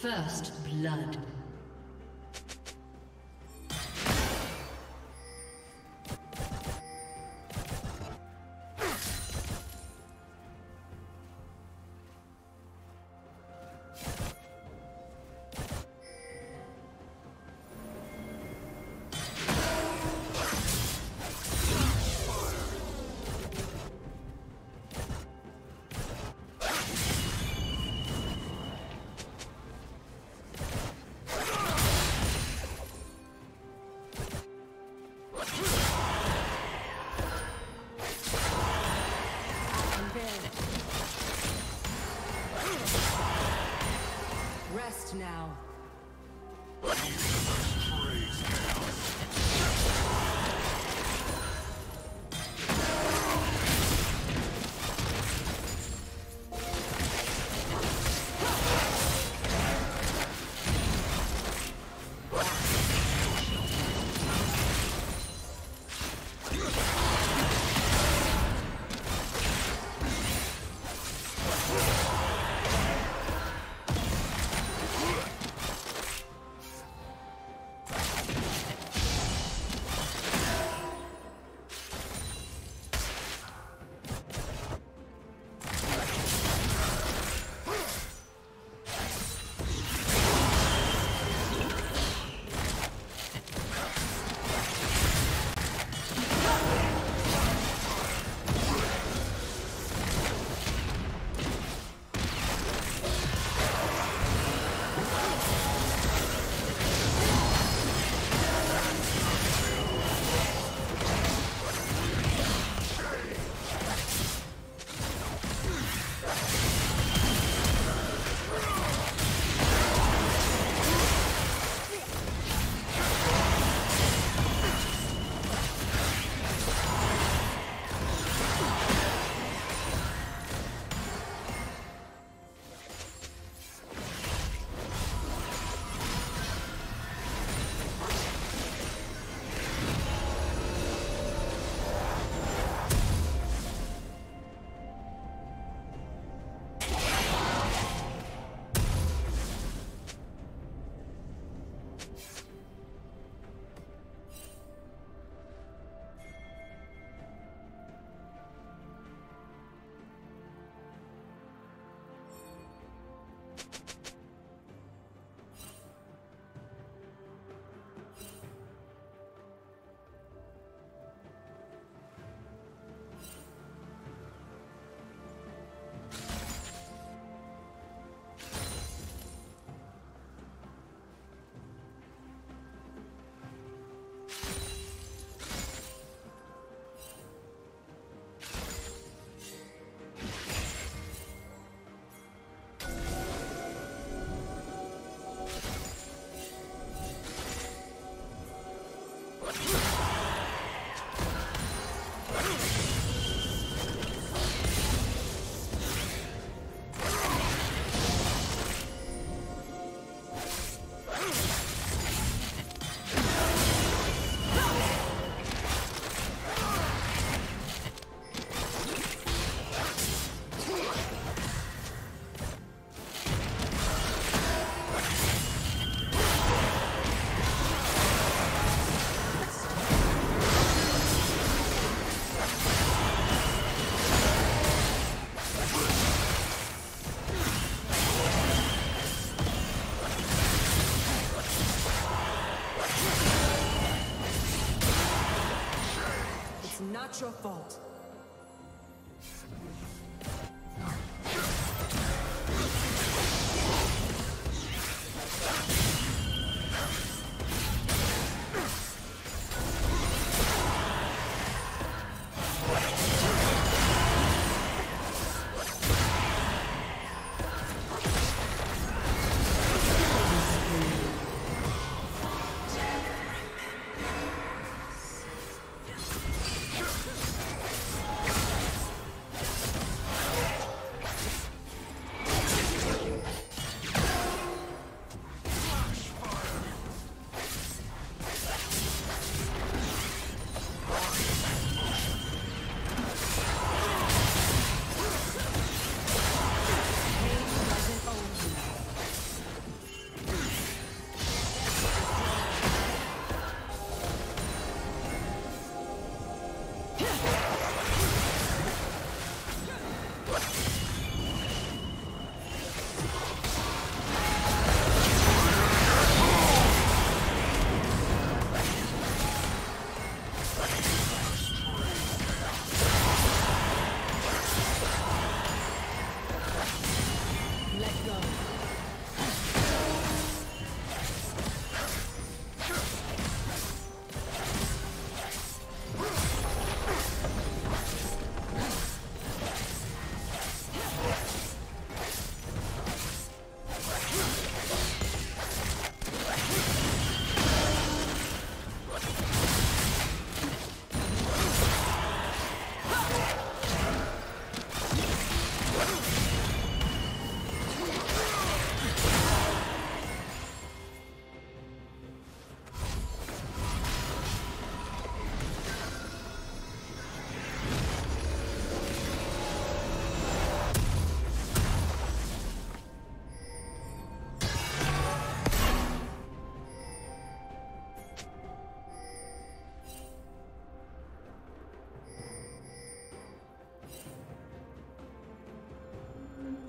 First blood. Your fault.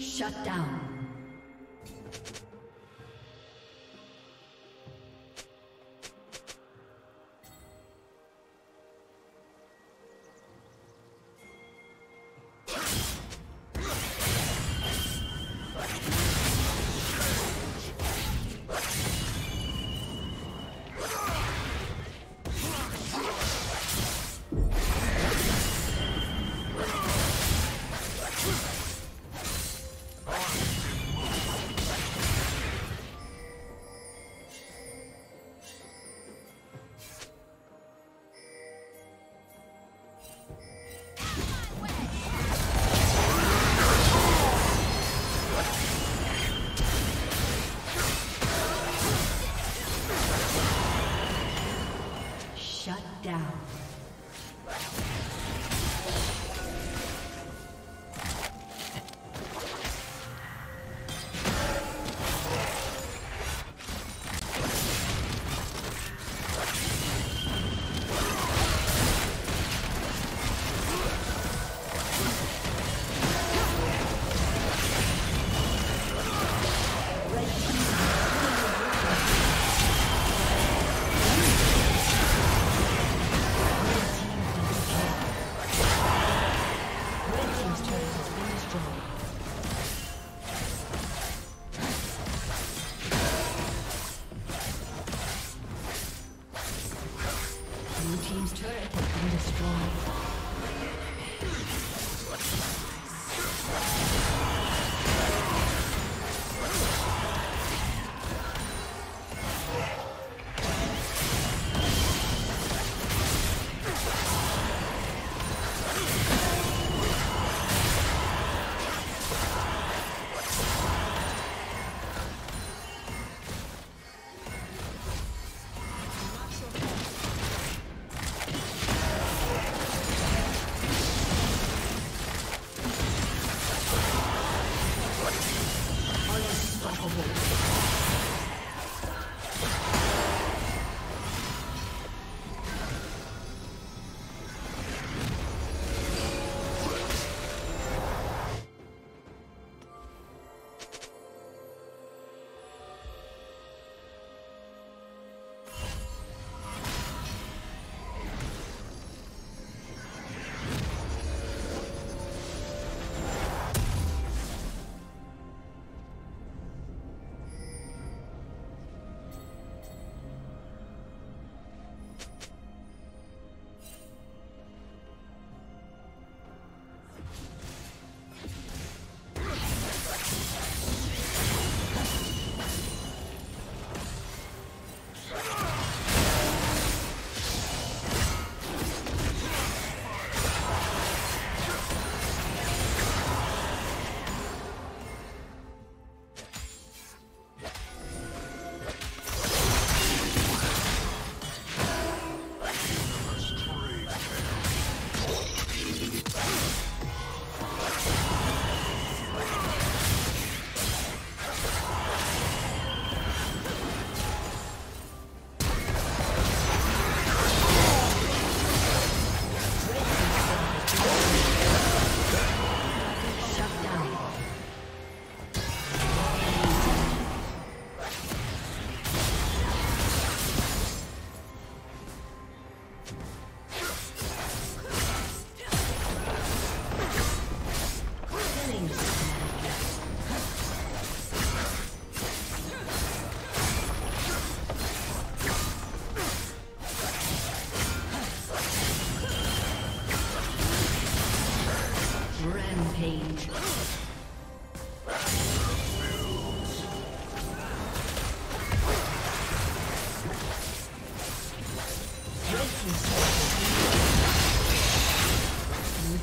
Shut down. Shut down.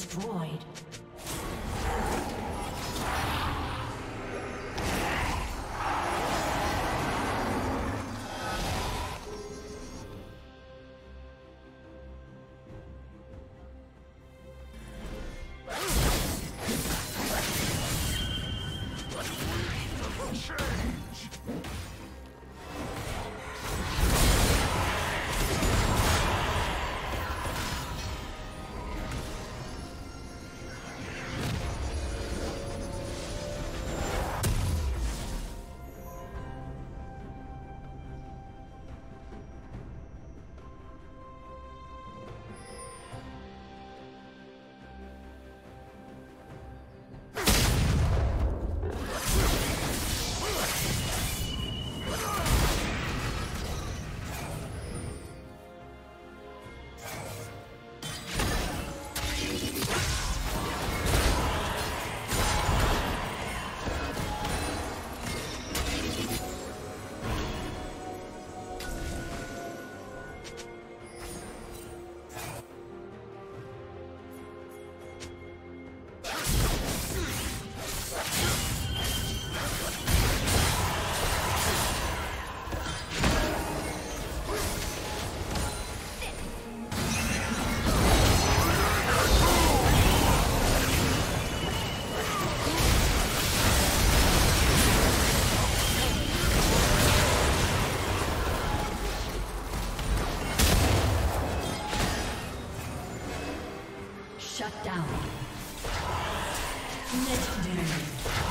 Shut Legendary.